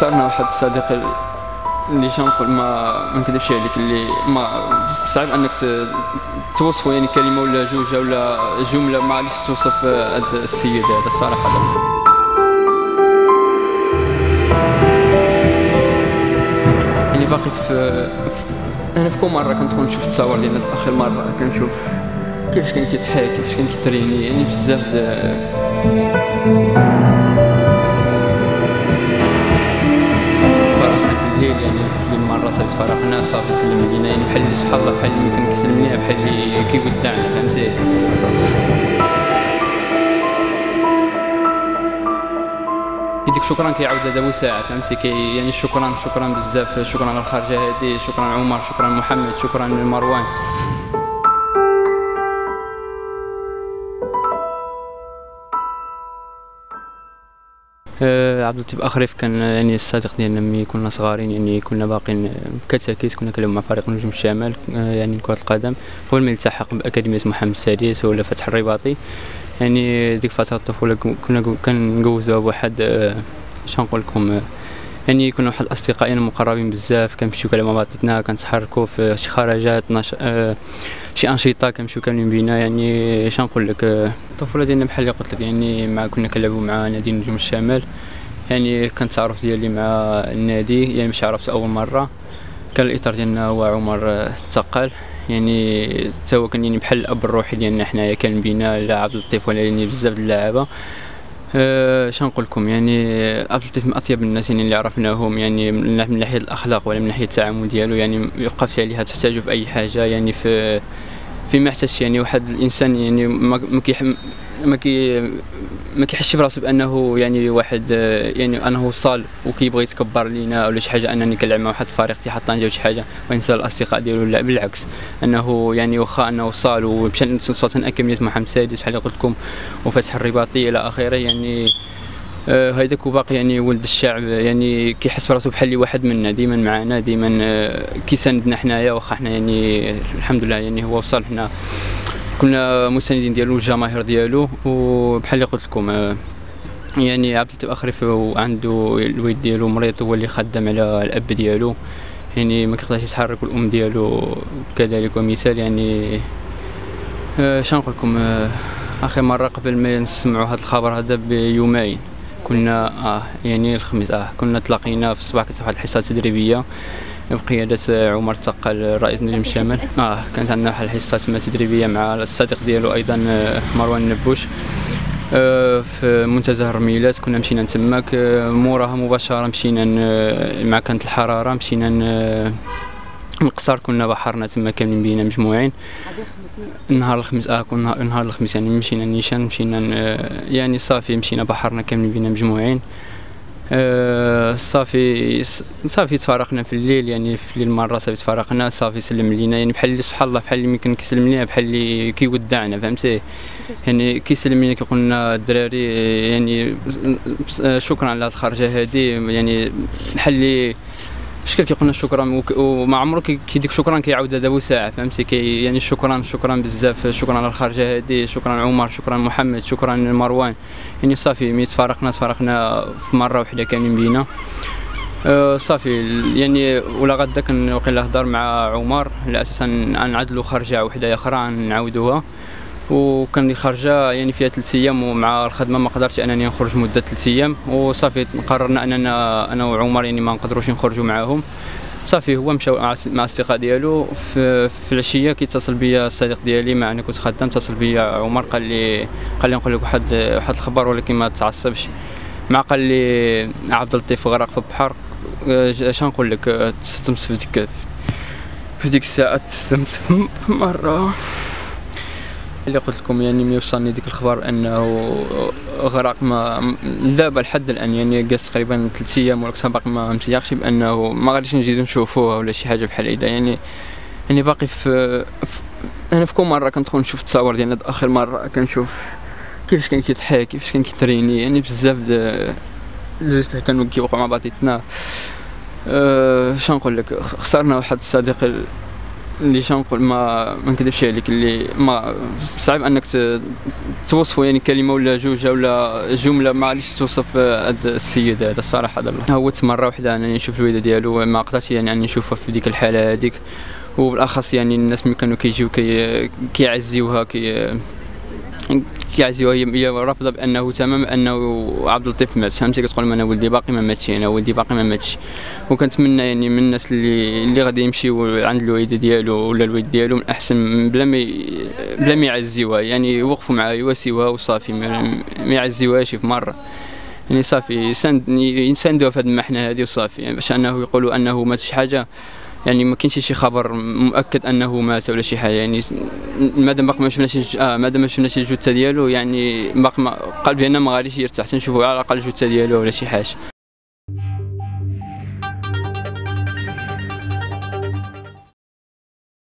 خسرنا واحد الصديق اللي شنقول ما ما نكذبش عليك اللي ما صعب أنك ت- توصفه يعني كلمة ولا جوج ولا جملة ما عرفتش توصف هذا السيد هذا الصراحة. يعني باقي في, أنا في كل مرة كنت نشوف التصاور ديال هاد آخر مرة كنشوف كيفاش كان كيضحك كيفاش كان كيتريني يعني بزاف المره صافي تفرقنا صافي سلم لينا. يعني بحال اللي سبحان الله بحال اللي كان كيسلم لينا بحال اللي كيودعنا فهمتي؟ كيديك شكرا كيعاود هذا مساعد فهمتي؟ كي يعني شكرا شكرا بزاف. شكرا على الخارجه هذه شكرا عمر شكرا محمد شكرا مروان. عبد اللطيف أخريف كان يعني الصديق ديالنا ملي كنا صغارين يعني كنا باقيين كتاكيت كنا كنلعبوا مع فريق نجوم الشمال آه، يعني كرة القدم. قبل ما يلتحق بأكاديمية محمد السادس ولا فتح الرباطي. يعني ديك فترة الطفولة كن- كنا كنجوزوها بواحد آه، شنو نقول لكم آه، يعني كنا واحد الاصدقائنا مقربين بزاف. كنمشيو كلام بعضنا كنتحركوا في شي خرجات نش... آه، شي أنشطة كنمشيو كاملين بينا. يعني شنو نقول لك؟ آه، الطفولة ديالنا بحال اللي قلت لك يعني مع كنا كنلعبوا مع نادي نجوم الشمال. يعني كان التعرف ديالي مع النادي. يعني مش عرفت أول مرة. كان الإطار ديالنا هو عمر التقال يعني حتى هو كان يعني بحال الأب الروحي ديالنا حنايا. كان بينا لا عبد ولا يعني بزاف اللعابة. أه شنو لكم؟ يعني عبد اللطيف من أطيب الناس يعني اللي عرفناهم يعني من ناحية الأخلاق ولا من ناحية التعامل ديالو يعني يوقف عليها تحتاجه في أي حاجة يعني في فيما يحتاج يعني واحد الإنسان يعني ما ما كيح ما كي ما كيحسش براسو بأنه يعني واحد يعني أنه وصل وكيبغي يتكبر لينا ولا شي حاجة أنني كنلعب مع واحد الفريق تيحط طنجة ولا شي حاجة وينسى الأصدقاء ديالو؟ لا بالعكس. أنه يعني واخا أنه وصل ومشى صوتا اكاديميه محمد السادس بحال اللي قلت لكم وفتح الرباطي إلى آخره يعني آه، هيداك وباقي يعني ولد الشعب يعني كيحس براسو بحال اللي واحد منا ديما معنا ديما آه، كيساندنا حنايا واخا حنا يعني الحمد لله يعني هو وصل حنا. كنا مساندين ديالو الجماهير ديالو وبحال اللي قلت لكم آه، يعني عبد اللطيف اخريف عنده الوالد ديالو مريض هو اللي خدام على الأب ديالو. يعني ما كيقدرش يتحرك والام ديالو كذلك. ومثال يعني آه، شنو نقول لكم آه، اخر مرة قبل ما نسمعوا هذا الخبر هذا بيومين كنا آه يعني الخميس آه كنا تلاقينا في الصباح كانت واحد الحصة تدريبيه بقيادة عمر التقل رئيس نجم الشمال آه كانت عندنا واحد الحصة تما تدريبية مع الصديق ديالو أيضا آه، مروان النبوش آه، في منتزه الرميلات كنا مشينا تماك آه، موراها مباشرة مشينا مع كانت الحرارة مشينا نقصر كنا بحرنا تما كاملين بينا مجموعين. نهار الخميس آه كنا نهار الخميس يعني مشينا نيشان مشينا يعني صافي مشينا بحرنا كاملين بينا مجموعين. آه، صافي صافي تفارقنا في الليل يعني في الليل مرة صافي تفارقنا صافي سلم لينا يعني بحال اللي سبحان الله بحال اللي يمكن كيسلم لينا بحال اللي كيودعنا فهمتي؟ يعني كيسلم لينا كيقول لنا الدراري يعني شكرا على الخرجة هذه يعني بحال اللي شكل كيقول لنا شكرا وما عمرو كي- كيديك شكرا كيعاود هذا ساعه فهمتي؟ كي يعني شكرا شكرا بزاف شكرا على الخرجه هذه شكرا عمر شكرا محمد شكرا مروان. يعني صافي ملي تفارقنا تفارقنا في مرة وحدة كاملين بينا. أه صافي يعني ولا غدا كنوقي نهضر مع عمر على أساس ان نعدلوا خرجه وحدة آخرى نعاودوها. وكان لي خرجه يعني فيها ثلاث أيام ومع الخدمة ما قدرتش أنني نخرج مده ثلاث أيام. وصافي قررنا أننا أنا وعمر يعني ما نقدروش نخرجوا معاهم. صافي هو مشى مع الأصدقاء ديالو. في, في العشية كيتصل بيا الصديق ديالي مع أني كنت خدام اتصل بيا عمر قال لي قال لي نقول لك واحد واحد الخبر ولكن ما تعصبش مع قال لي عبد اللطيف غرق في البحر اش نقول لك؟ تستمت في ديك في ديك الساعة تستمت مرة. اللي قلت لكم يعني ملي وصلني ديك الخبر أنه غرق ما دابا لحد الآن يعني قاس تقريبا ثلاث أيام ولا باقي ما متيقش بانه ما غاديش نجيو نشوفوه ولا شي حاجة بحال هيدا. يعني يعني باقي في, في أنا في كل مرة كندخل نشوف التصاور ديالنا آخر مرة كنشوف كيفاش كان كيضحك كيفاش كان كيتريني يعني بزاف الجلوس اللي كانوا كيوقعوا مع بعضياتنا أه شنو نقول لك؟ خسرنا واحد الصديق ال- اللي شنقول ما ما نكذبش عليك اللي ما صعيب أنك توصفوا يعني كلمة ولا جوج ولا جملة ما عرفتش توصف هذا السيد هذا الصراحه هذا هو تمرة وحدة انني نشوف الوالده ديالو ما قدرتش يعني أني نشوفها في ديك الحالة هذيك وبالأخص يعني الناس ملي كانوا كيجيو كي كيعزيوها كي كيعزيوها هي رافضة بأنه تمام أنه عبد اللطيف مات. فهمتي؟ كتقول أنا ولدي باقي ما ماتش أنا ولدي باقي ما ماتش. وكنتمنى يعني من الناس اللي اللي غادي يمشيو عند الوالده ديالو ولا الوالد ديالو من أحسن بلا ما بلا ما يعزيوها. يعني يوقفوا معاه يواسيوها وصافي ما يعزيوهاش في مرة. يعني صافي يساندوها في هذه المحنة هذه وصافي. يعني باش أنه يقولوا أنه مات شي حاجة يعني ما كاينش شي خبر مؤكد انه مات ولا شي حاجة. يعني مادام باقي ما شفناش آه مادام ما شفناش الجثه ديالو يعني باقي قلبي أنا ما غاديش يرتاح. تنشوفوا على الأقل الجثه ديالو ولا شي حاجة.